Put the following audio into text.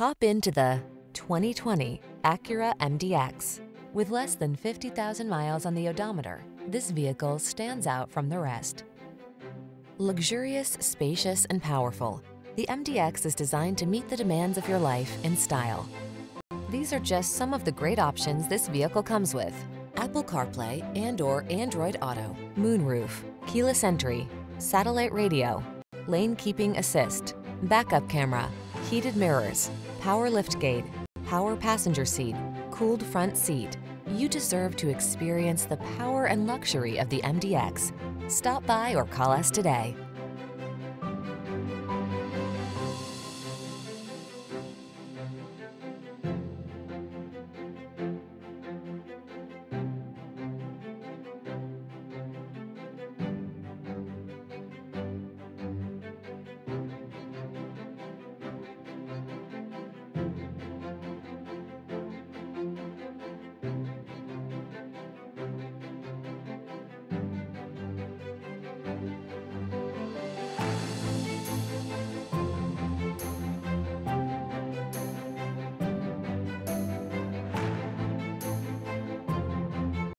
Hop into the 2020 Acura MDX. With less than 50,000 miles on the odometer, this vehicle stands out from the rest. Luxurious, spacious, and powerful, the MDX is designed to meet the demands of your life in style. These are just some of the great options this vehicle comes with. Apple CarPlay and or Android Auto, moonroof, keyless entry, satellite radio, lane keeping assist, backup camera, heated mirrors, power liftgate, power passenger seat, cooled front seat. You deserve to experience the power and luxury of the MDX. Stop by or call us today.